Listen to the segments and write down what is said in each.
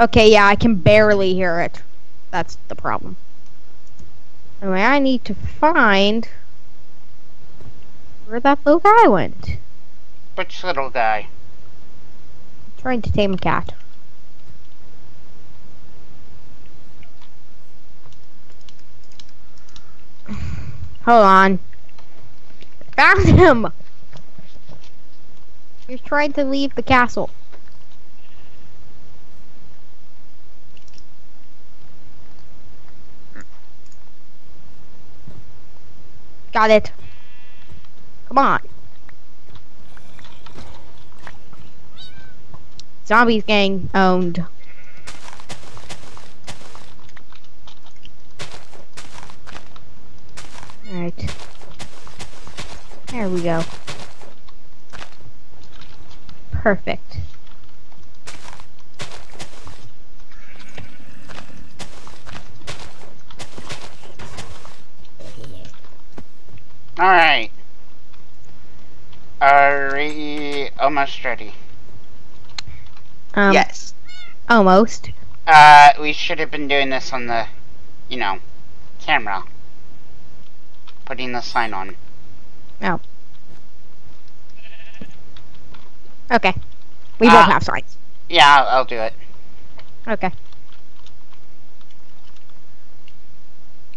Okay, yeah, I can barely hear it. That's the problem. Anyway, I need to find where that little guy went. Which little guy? trying to tame a cat. Hold on. Found him! He's trying to leave the castle. Got it. Come on. Zombies gang owned. Alright. There we go. Perfect. Alright. Are we almost ready? Um, yes. Almost. Uh, we should have been doing this on the, you know, camera. Putting the sign on. Oh. Okay. We Ah. both have signs. Yeah, I'll, I'll do it. Okay.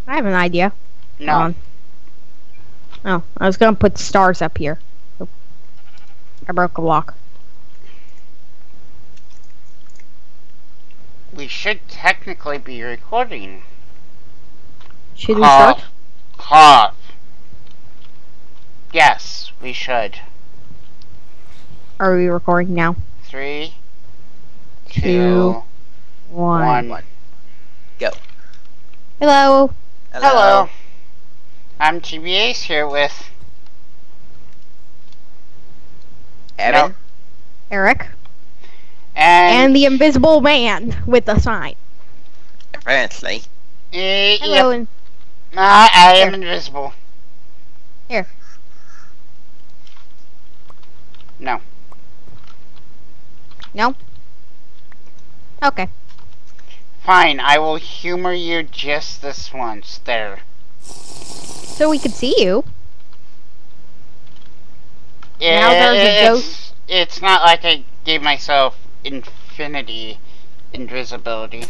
I have an idea. No. Hold on. Oh, I was gonna put stars up here. Oop. I broke a block. We should technically be recording. Should we start? Cough. Yes, we should. Are we recording now? Three, Two, two, one. one. Go. Hello. Hello. I'm Chibiace here with Evan. No. Eric. and, And the invisible man with the sign. Apparently. Uh, Hello. yep. And Uh, I am Here. invisible. Here. No. no? Okay. Fine, I will humor you just this once. There. So we could see you. Now there's a it's, it's not like I gave myself infinity invisibility.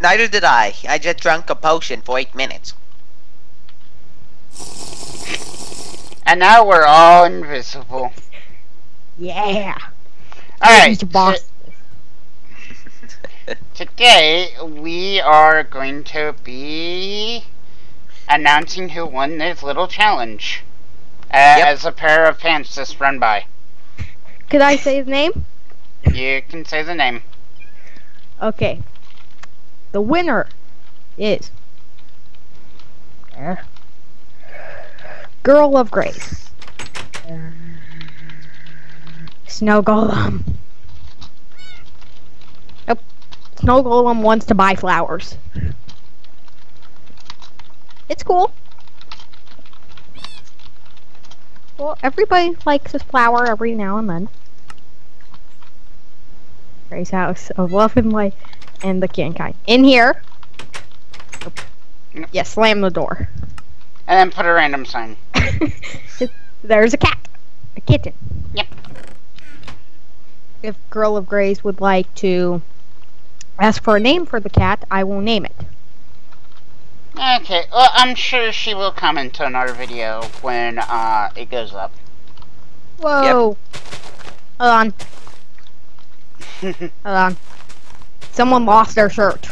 Neither did I. I just drank a potion for eight minutes. And now we're all invisible. Yeah. Alright, Mr. So today we are going to be announcing who won this little challenge. Uh, Yep. As a pair of pants just run by. Could I say his name? You can say the name. Okay. The winner is uh, Girl of Grays. Snow Golem. Nope. Snow Golem wants to buy flowers. It's cool. Well, everybody likes a flower every now and then. Grace House of Love and Light and the Cankind. In here. Yep. Yes, slam the door. And then put a random sign. There's a cat. A kitten. Yep. If Girl of Grays would like to ask for a name for the cat, I will name it. Okay, well, I'm sure she will comment on our video when uh, it goes up. Whoa. Hold on. Hold on. Someone lost their shirt.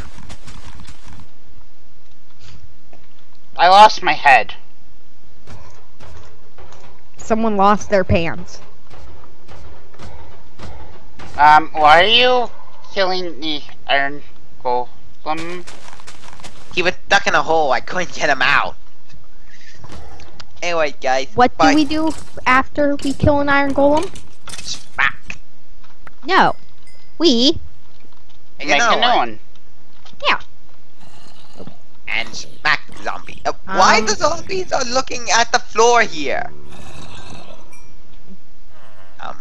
I lost my head. Someone lost their pants. Um, why are you killing the iron golem? He was stuck in a hole. I couldn't get him out. Anyway, guys. What bye. do we do after we kill an iron golem? Smack. No. We. And Make another a one. one. Yeah. And smack the zombie. Uh, why Um, the zombies are looking at the floor here? Um.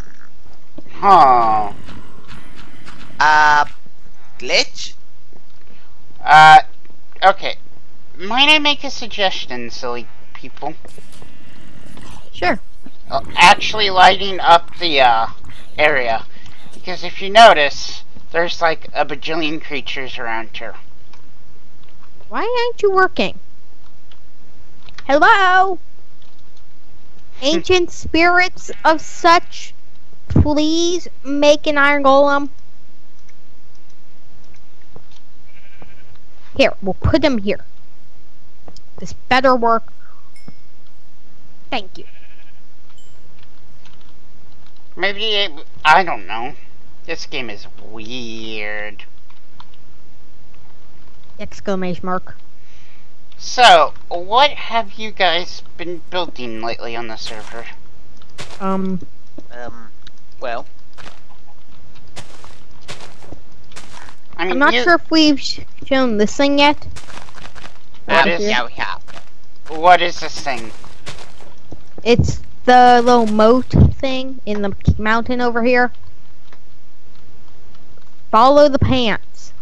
Huh. Uh, Uh, glitch? Uh, okay. Might I make a suggestion, silly people? Sure. Uh, actually lighting up the, uh, area. Because if you notice, there's like a bajillion creatures around here. Why aren't you working? Hello? Ancient spirits of such, please make an iron golem. Here, we'll put them here. This better work. Thank you. Maybe, it, I don't know. This game is weird. Exclamation mark. So, what have you guys been building lately on the server? Um, Um, well, I mean, I'm not you- sure if we've shown this thing yet. What um, yeah, we have. What is this thing? It's the little moat thing in the mountain over here. Follow the pants.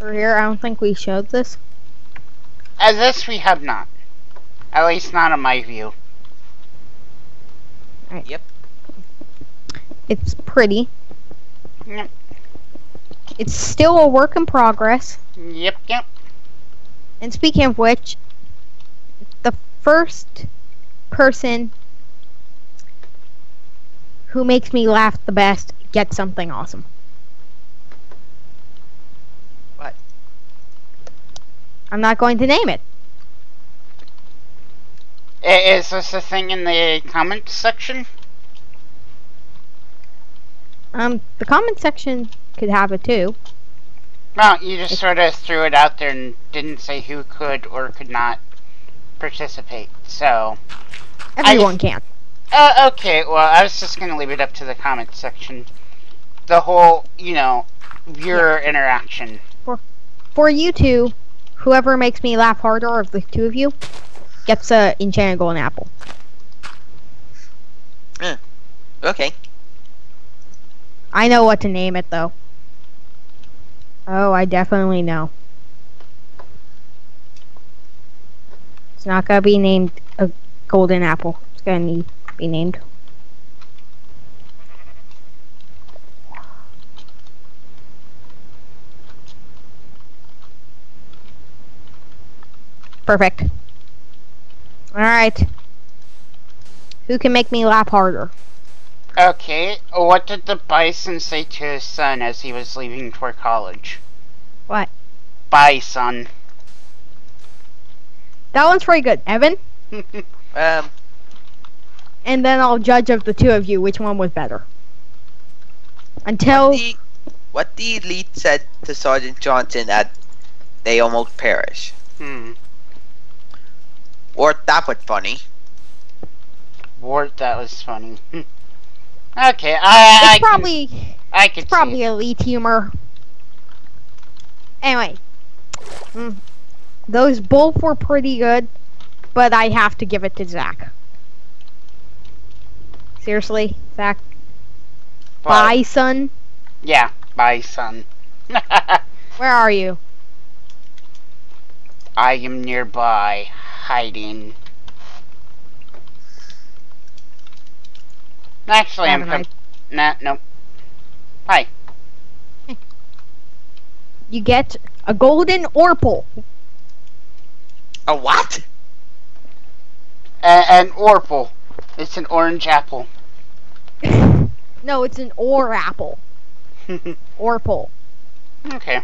Over here, I don't think we showed this. As this we have not. At least not in my view. Yep. It's pretty. Yep. It's still a work in progress. Yep, yep. And speaking of which, the first person who makes me laugh the best gets something awesome. What? I'm not going to name it. Is this a thing in the comment section? Um, the comment section could have it too. No, you just sort of threw it out there and didn't say who could or could not participate. So, Everyone can. uh, okay. Well, I was just gonna leave it up to the comment section. The whole, you know, viewer interaction. For for you two, whoever makes me laugh harder of the two of you gets a enchanted golden apple. Okay. I know what to name it though. Oh, I definitely know. It's not gonna be named a golden apple. It's gonna need be named. Perfect. Alright. Who can make me laugh harder? Okay, what did the bison say to his son as he was leaving for college? What? Bye, son. That one's pretty good. Evan? Um, and then I'll judge of the two of you which one was better. Until what the, what the elite said to Sergeant Johnson at They Almost Perish. hmm. Or that was funny. Wart, that was funny. okay, I, I it's probably can, I could it's probably elite humor. Anyway, mm, those both were pretty good, but I have to give it to Zach. Seriously, Zach, but- bye, son. Yeah, bye, son. Where are you? I am nearby, hiding. Actually, I'm. Haven't Com- nah, nope. Hi. You get a golden orpal. A what? A- an orpal. It's an orange apple. no, it's an or apple. Orpal. okay.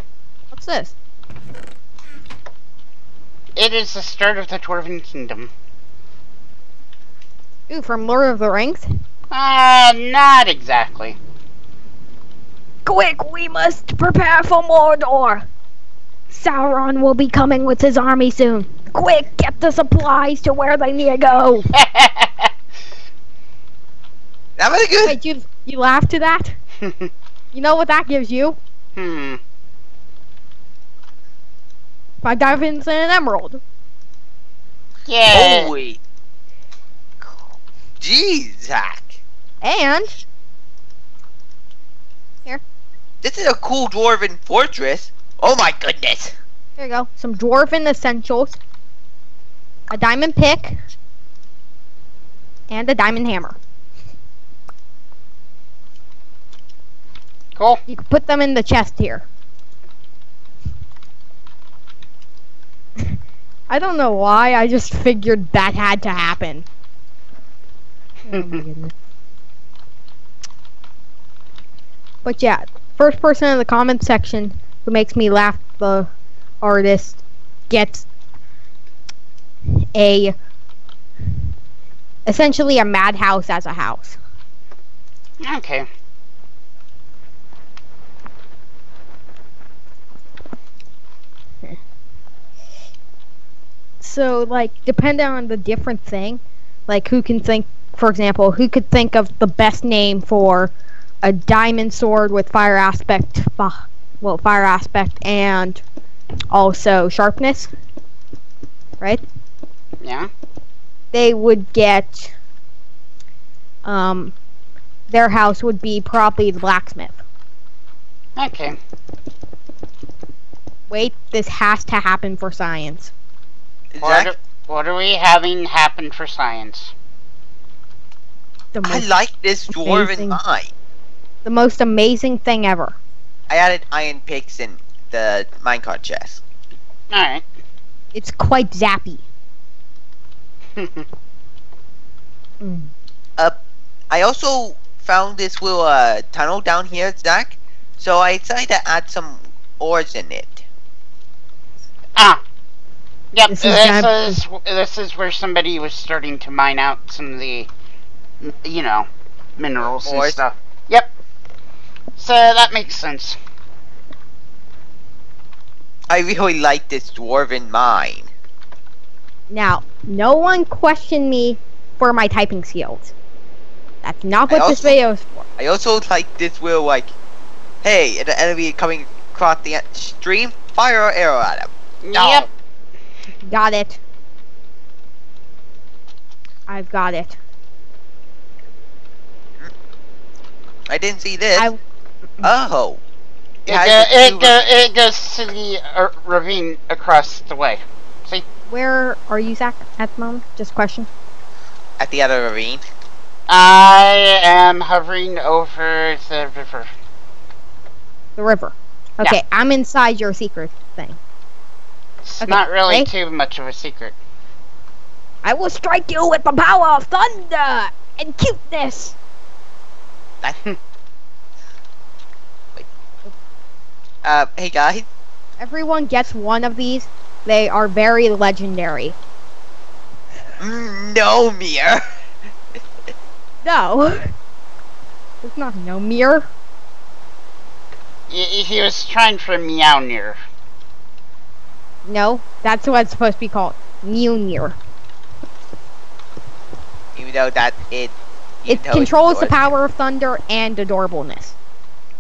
What's this? It is the start of the Dwarven Kingdom. Ooh, from Lord of the Rings. Uh, not exactly. Quick, we must prepare for Mordor. Sauron will be coming with his army soon. Quick, get the supplies to where they need to go. That was good. Wait, you you laughed to that? You know what that gives you? hmm. Five diamonds and an emerald. Yeah. Holy. Jeez, Zach. And here, This is a cool dwarven fortress. Oh my goodness. There you go. Some dwarven essentials. A diamond pick. And a diamond hammer. Cool. You can put them in the chest here. I don't know why, I just figured that had to happen. Oh my goodness. But yeah, first person in the comment section who makes me laugh the artist gets a essentially a madhouse as a house. Okay. So like depending on the different thing, like who can think for example, who could think of the best name for a diamond sword with fire aspect well fire aspect and also sharpness? Right? Yeah. They would get um their house would be probably the blacksmith. Okay. Wait, this has to happen for science. What, are- what are we having happen for science? The I like this dwarven Amazing. mine. The most amazing thing ever. I added iron picks in the minecart chest. Alright. It's quite zappy. Mm. I also found this little uh, tunnel down here, Zach. So I decided to add some ores in it. ah. Yep, This this is is, this is where somebody was starting to mine out some of the, you know, minerals and stuff. Yep. So that makes sense. I really like this dwarven mine. Now, no one question me for my typing skills. That's not I what this video is for. I also like this will like, hey, an enemy coming across the stream, fire an arrow at him. Yep. Got it. I've got it. I didn't see this. I oh. It, go, it, two- go, it goes to the uh, ravine across the way. See? Where are you, Zach, at the moment? Just question. at the other ravine. I am hovering over the river. The river. Okay, I'm inside your secret thing. It's Okay, not really ready? too much of a secret. I will strike you with the power of thunder and cuteness. Uh, hey guys. Everyone gets one of these. They are very legendary. Mm, no, Mir. No. It's not no mirror. He, he was trying for Meownir. No, that's what it's supposed to be called. Mjolnir. Even though that it. It controls the power of thunder and adorableness.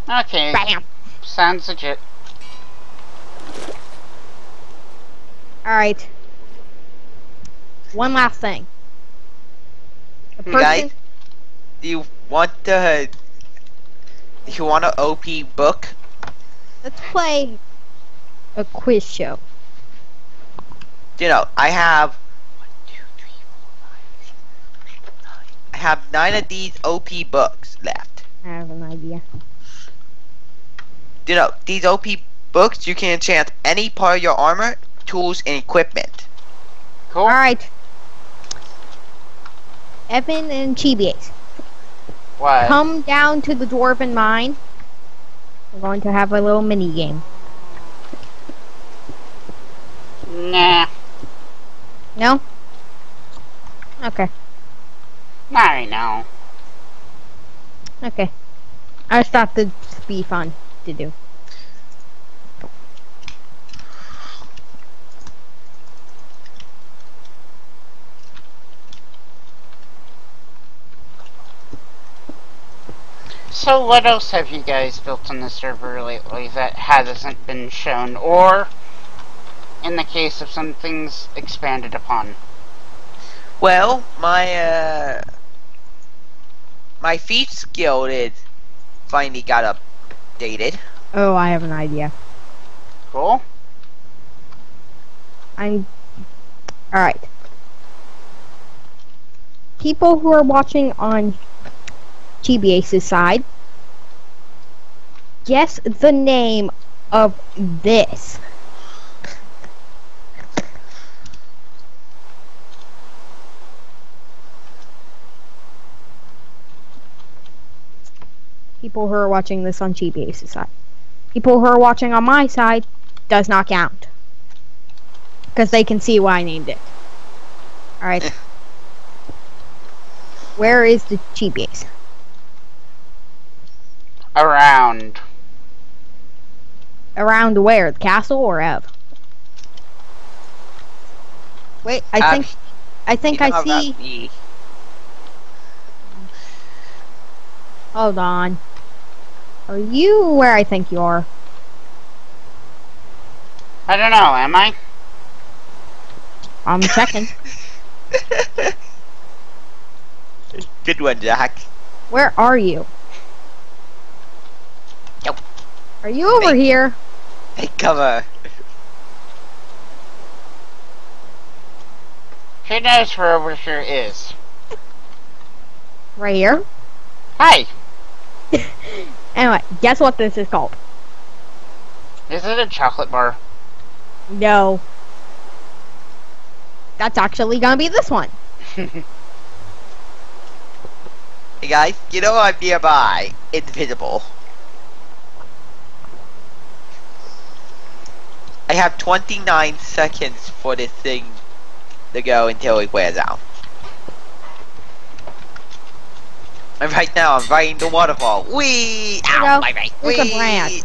Okay, Bam. Sounds legit. Alright. One last thing. The Hmm. person, Guys? Do you want to? Do you want an OP book? let's play a quiz show. You know, I have. I have nine of these OP books left. I have an idea. You know, these OP books you can enchant any part of your armor, tools, and equipment. Cool. Alright. Evan and Chibies, What? come down to the Dwarven Mine. We're going to have a little mini game. Nah. No? Okay. Not right now. Okay. I just thought that'd be fun to do. So what else have you guys built on the server lately that hasn't been shown, or in the case of some things expanded upon? Well, my uh, my thief skill is finally got updated. Oh, I have an idea. Cool. I'm. Alright. People who are watching on Chibiace's side, guess the name of this. People who are watching this on Chibiace's side. People who are watching on my side does not count. Because they can see why I named it. Alright. Where is the GBAce? Around. Around where? The castle or Ev? Wait, I Um, think I think I see. Hold on. Are you where I think you are? I don't know, am I? I'm checking. Good one, Jack. Where are you? Nope. Are you over Hey. here? Hey, cover. Who knows where over here is? Right here? Hi! Anyway, guess what this is called? This Is it a chocolate bar? No. That's actually gonna be this one. Hey guys, you know I'm nearby. Invisible. I have 29 seconds for this thing to go until it wears out. And right now I'm riding the waterfall. Wee! You Ow, know, my right. a Whee! brand.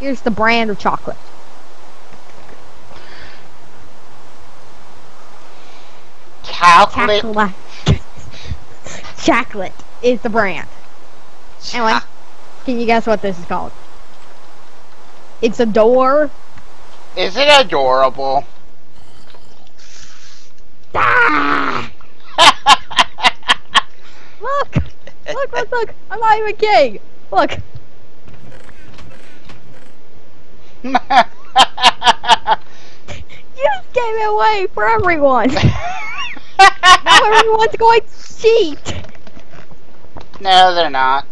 Here's the brand of chocolate. Chocolate. Chocolate. chocolate is the brand. Anyway, can you guess what this is called? It's a door. Is it adorable? Ah! Look! Look, look, look! I'm not even kidding! Look! You just gave it away for everyone! now everyone's going cheat! no, they're not.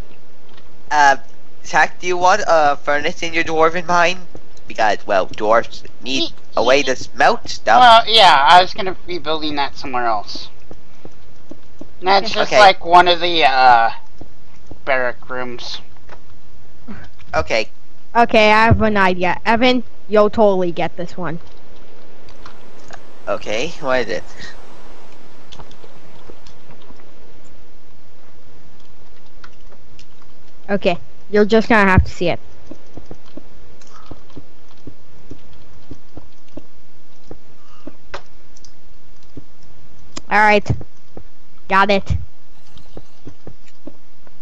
Uh, Zach, do you want a furnace in your dwarven mine? Because, well, dwarves need a way to smelt stuff. Well, yeah, I was gonna be building that somewhere else. That's just Okay. like one of the, uh, barrack rooms. Okay, Okay, I have an idea. Evan, you'll totally get this one. okay, what is it? Okay, you're just gonna have to see it. Alright. Got it.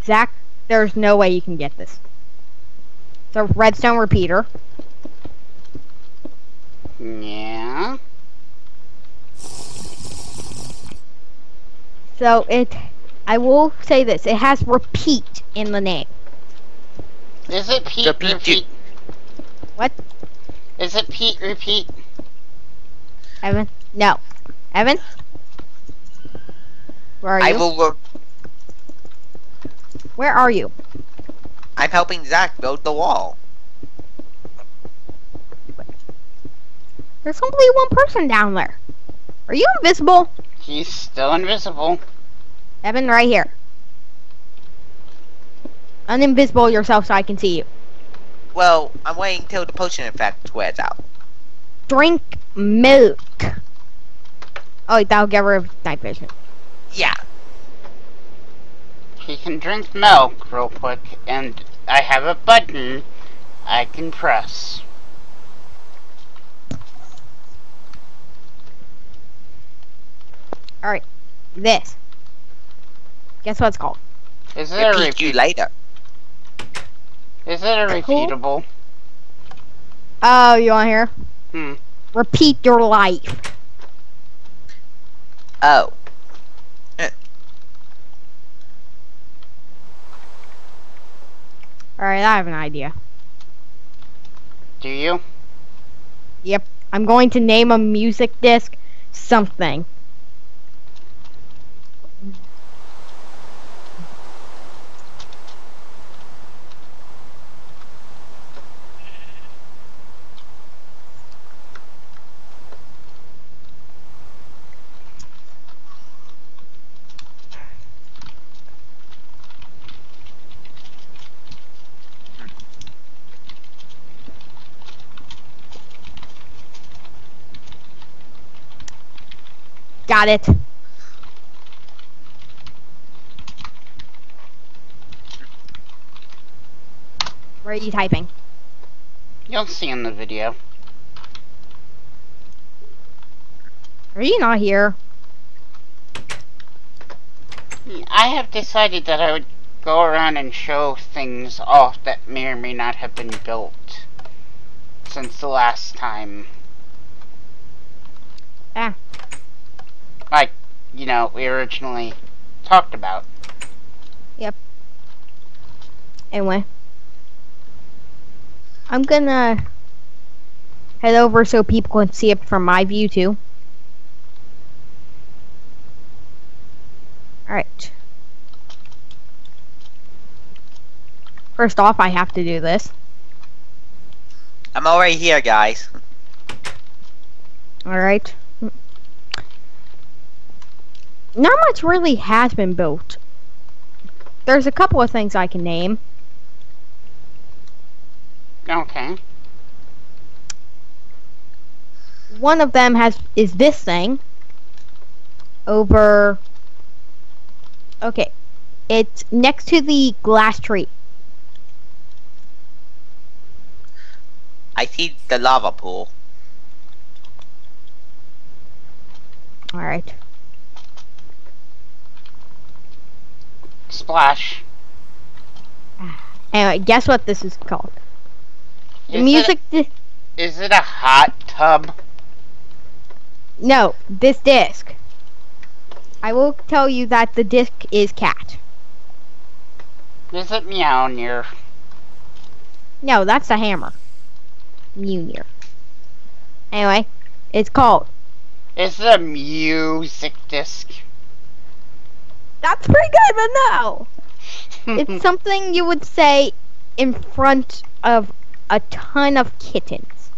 Zach, there's no way you can get this. It's a redstone repeater. Yeah. So it, I will say this, it has repeat in the name. Is it Pete Repeat repeat? What? Is it Pete repeat? Evan? No. Evan? Where are I you? will. Re- Where are you? I'm helping Zach build the wall. There's only one person down there. Are you invisible? He's still invisible. Evan, right here. Uninvisible yourself so I can see you. Well, I'm waiting till the potion effect wears out. Drink milk. Oh, that'll get rid of night vision. Yeah. He can drink milk real quick, and I have a button I can press. Alright. This. Guess what it's called? Is it a Repeat you repeat? later. Is it a Cool. repeatable? Oh, you want to hear? Hmm. Repeat your life. Oh. Alright, I have an idea. Do you? Yep. I'm going to name a music disc something. Got it. Where are you typing? You'll see in the video. Are you not here? I have decided that I would go around and show things off that may or may not have been built since the last time. Ah. Like, you know, we originally talked about. Yep. Anyway. I'm gonna head over so people can see it from my view too. Alright. First off, I have to do this. I'm already here, guys. Alright. Not much really has been built. There's a couple of things I can name. Okay. One of them has is this thing over Okay. It's next to the glass tree. I see the lava pool. Alright. Splash. Anyway, guess what this is called? The Is music It, is it a hot tub? No, this disc. I will tell you that the disc is cat. Is it Meownier? No, that's the hammer. Munir. Anyway, it's called. Is it a music disc? That's pretty good, but no. It's something you would say in front of a ton of kittens.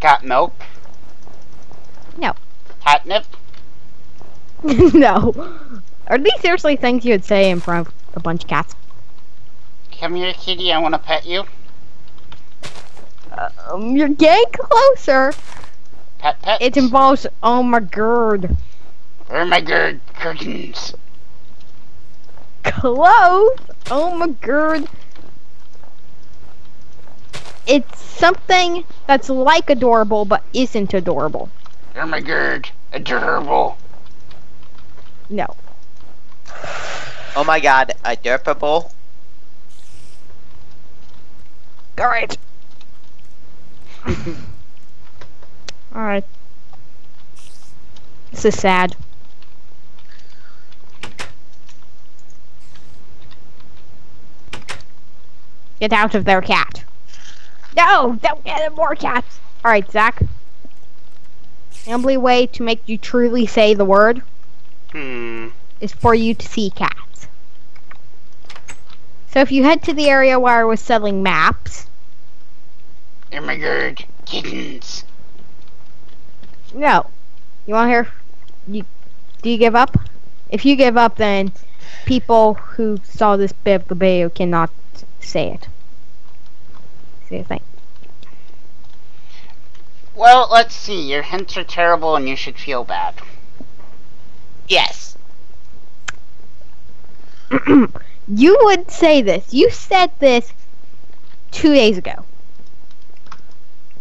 Cat milk? No. Catnip? no. Are these seriously things you would say in front of a bunch of cats? Come here, kitty. I want to pet you. Um, you're getting closer. Pet, pet. It involves, oh my god. Where are my good curtains? Close. Oh my god. It's something that's like adorable but isn't adorable. Oh my god, adorable? No. Oh my god, adorable. Alright. Alright. This is sad. Get out of there, cat. No! Don't get in more cats! Alright, Zach. The only way to make you truly say the word Hmm. is for you to see cats. So if you head to the area where I was selling maps, are my good kittens? no. You want to hear? You do you give up? If you give up, then people who saw this bit of the video cannot say it. See the thing. Well, let's see. Your hints are terrible and you should feel bad. Yes. you would say this. You said this two days ago.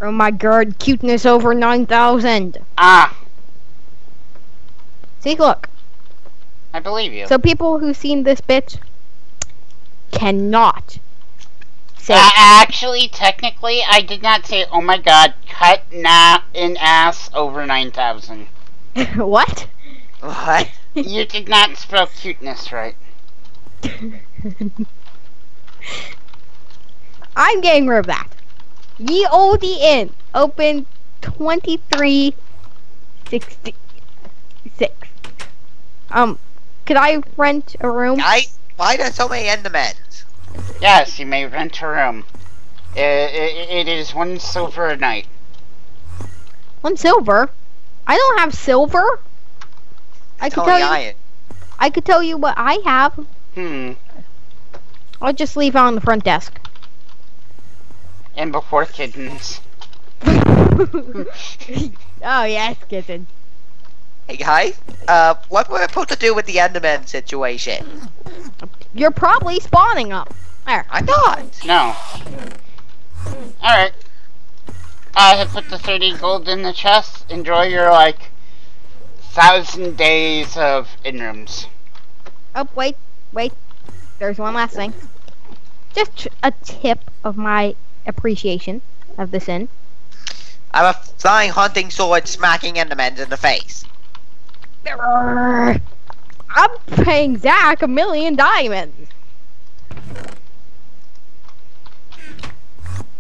Oh my god, cuteness over 9,000. Ah, See, look. I believe you. So people who've seen this bitch cannot say A- actually, technically, I did not say, oh my god, cut na in ass over 9,000. what? What? you did not spell cuteness right. I'm getting rid of that. Ye Olde Inn, open 2366. Um, could I rent a room? I why does there so many Endermans? Yes, you may rent a room. I it is one silver a night. One silver? I don't have silver. I could tell you. iron. I could tell you what I have. Hmm. I'll just leave it on the front desk. And before kittens. oh yes, kitten. Hey guys, uh, what were we're supposed to do with the Enderman situation? You're probably spawning up. There. I'm not. No. Alright. I have put the 30 gold in the chest. Enjoy your, like, thousand days of in-rooms. Oh wait, wait. There's one last thing. Just a tip of my appreciation of this inn. I'm a flying hunting sword smacking Endermans in the face. I'm paying Zach a million diamonds.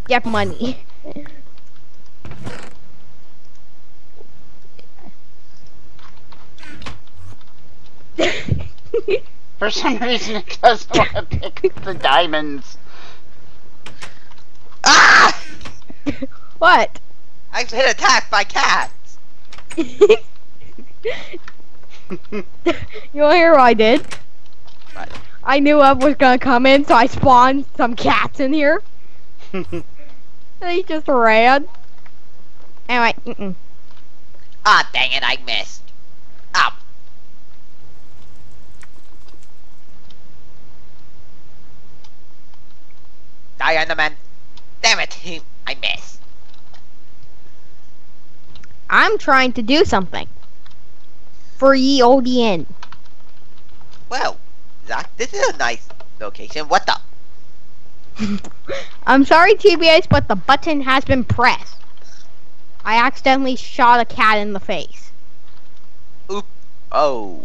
Get money. For some reason, it doesn't want to pick the diamonds. Ah! what? I've been attacked by cats. you wanna hear what I did? What? I knew I was gonna come in, so I spawned some cats in here. They just ran. Anyway, mm-mm. Ah, dang it, I missed. Ah. Die, Enderman. Damn it, he- I missed. I'm trying to do something. For ye inn. Well, Zach, this is a nice location. What the? I'm sorry, TBS, but the button has been pressed. I accidentally shot a cat in the face. Oh.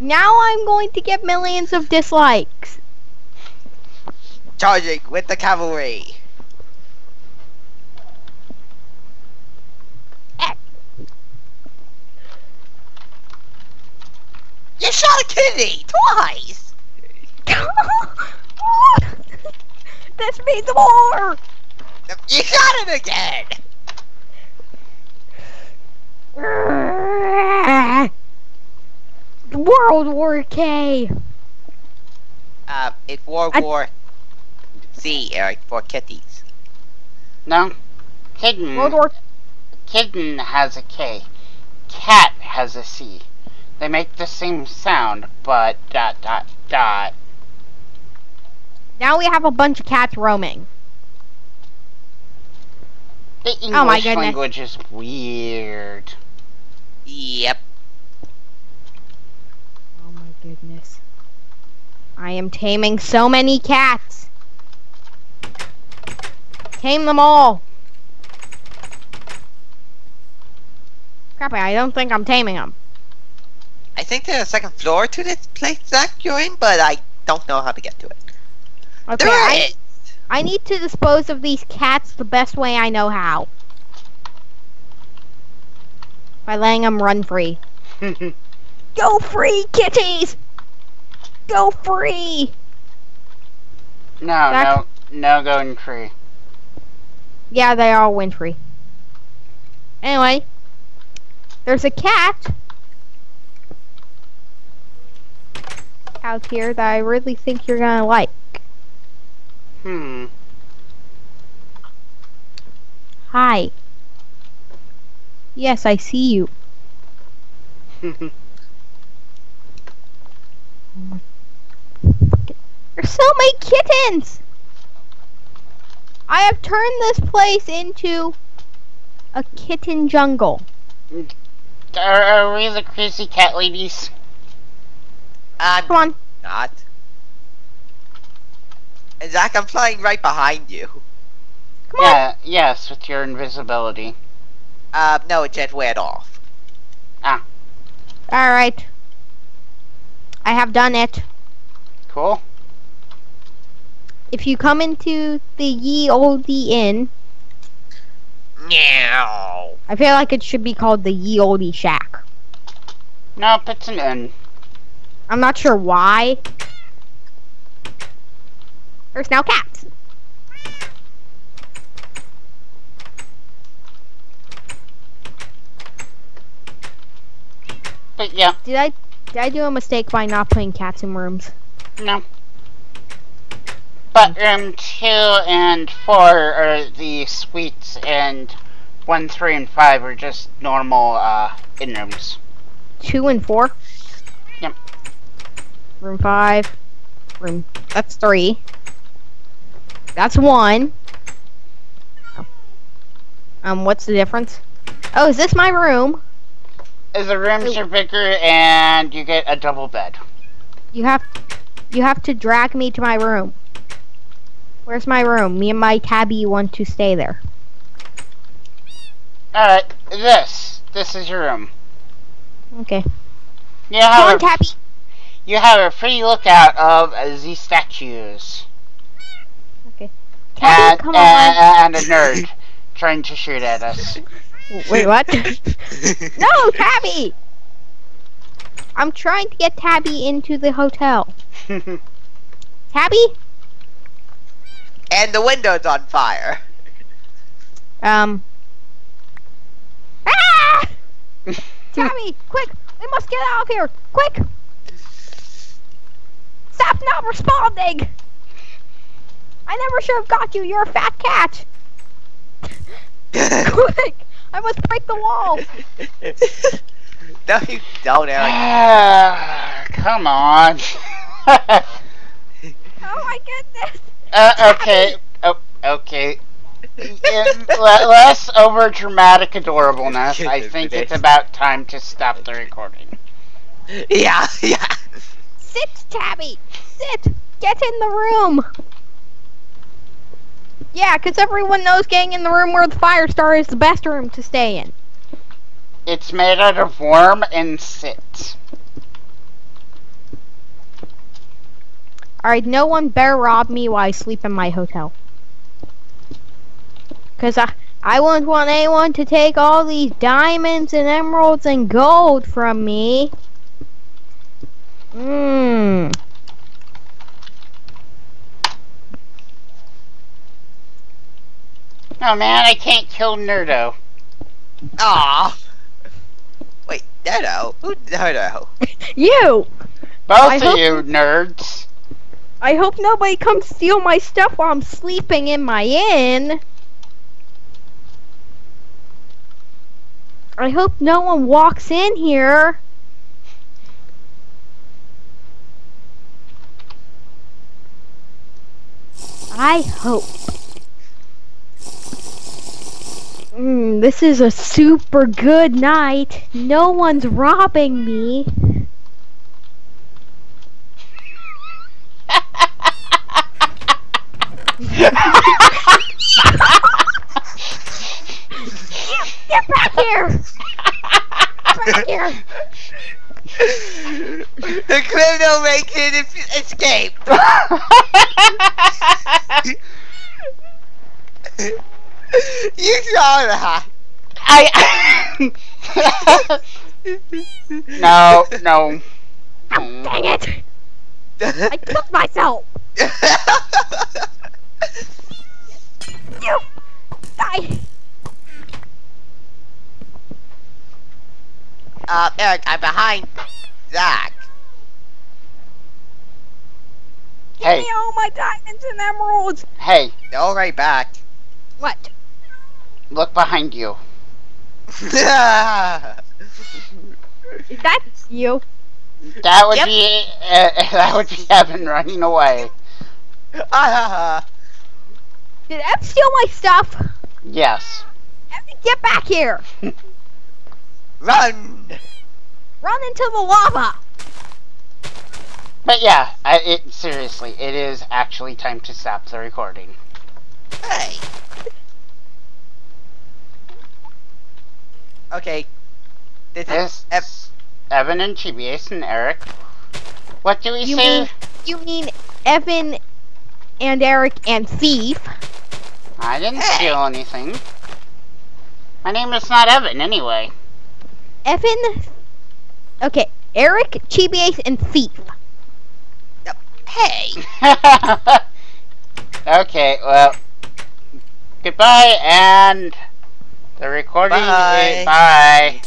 Now I'm going to get millions of dislikes. Charging with the cavalry. Shot a kitty twice. this means more! You shot it again. World War K. Uh, it's World I- War Z, Eric, for kitties. No? Kitten. World War. Kitten has a K. Cat has a C. They make the same sound, but dot dot dot. Now we have a bunch of cats roaming. The English Oh my goodness. language is weird. Yep. Oh my goodness. I am taming so many cats. Tame them all. Crap, I don't think I'm taming them. I think there's a second floor to this place, Zach, you're in, but I don't know how to get to it. Okay, There I, it is. I need to dispose of these cats the best way I know how. By letting them run free. Go free, kitties! Go free! No, Back- no, no going free. Yeah, they are wintry. Anyway, there's a cat out here that I really think you're gonna like. Hmm. Hi. Yes, I see you. There's so many kittens! I have turned this place into a kitten jungle. are, are we the crazy cat ladies? I'm Come on. not. And Zach, I'm flying right behind you. Come on. Yeah, yes, with your invisibility. Uh, no, it just went off. Ah. Alright. I have done it. Cool. if you come into the ye olde inn, Meow. I feel like it should be called the ye olde shack. Nope, it's an inn. I'm not sure why. There's now cats. But yeah, Did I did I do a mistake by not putting cats in rooms? no. But room two and four are the suites, and one, three, and five are just normal uh, in rooms. Two and four. Room five. Room. That's three. That's one. Oh. Um, what's the difference? Oh, is this my room? As the rooms are bigger, and you get a double bed. You have, you have to drag me to my room. Where's my room? Me and my tabby want to stay there. Alright, this. This is your room. Okay. Yeah. Come on, tabby. You have a free lookout of uh, the statues. Tabby, and, come and, on. and a nerd trying to shoot at us. Wait, what? no, Tabby. I'm trying to get Tabby into the hotel. Tabby? And the window's on fire. Um. Ah! Tabby, quick! We must get out of here! Quick! Stop not responding! I never should have got you. You're a fat cat. quick! I must break the wall. no, you don't, Eric. Ah, Come on. Oh my goodness! uh, okay. Oh, okay. Yeah, less over dramatic adorableness. I think it's about time to stop the recording. Yeah, yeah. Sit, Tabby! Sit! Get in the room! Yeah, 'cause everyone knows getting in the room where the fire star is the best room to stay in. It's made out of worm and sit. Alright, no one better rob me while I sleep in my hotel. Cause I I wouldn't want anyone to take all these diamonds and emeralds and gold from me. Mmm. Oh man, I can't kill Nerdo. Aw. Wait, Dodo? Who Dodo? You! Both I of you nerds. I hope nobody comes steal my stuff while I'm sleeping in my inn. I hope no one walks in here. I hope. Mm, this is a super good night. No one's robbing me. Get back here! Get back here! the criminal makes an es- escape. You that. I. no, no. Oh, dang it! I killed myself! You! Die! uh, Eric, I'm behind Zach. Give Hey. me all my diamonds and emeralds! Hey, All right back. What? Look behind you. Is that you? That would Yep. be uh, that would be Evan running away. Ah, Did Ev steal my stuff? Yes. Evan, get back here! Run! Run into the lava! But yeah, I, it seriously, it is actually time to stop the recording. Hey. Okay. This is This Ev- Evan and Chibiace and Eric. What do we You say? mean you mean Evan and Eric and Thief. I didn't Hey. steal anything. My name is not Evan, anyway. Evan. Okay, Eric, Chibi and Thief. Oh, hey. okay, well, goodbye, and the recording. Bye. Bye.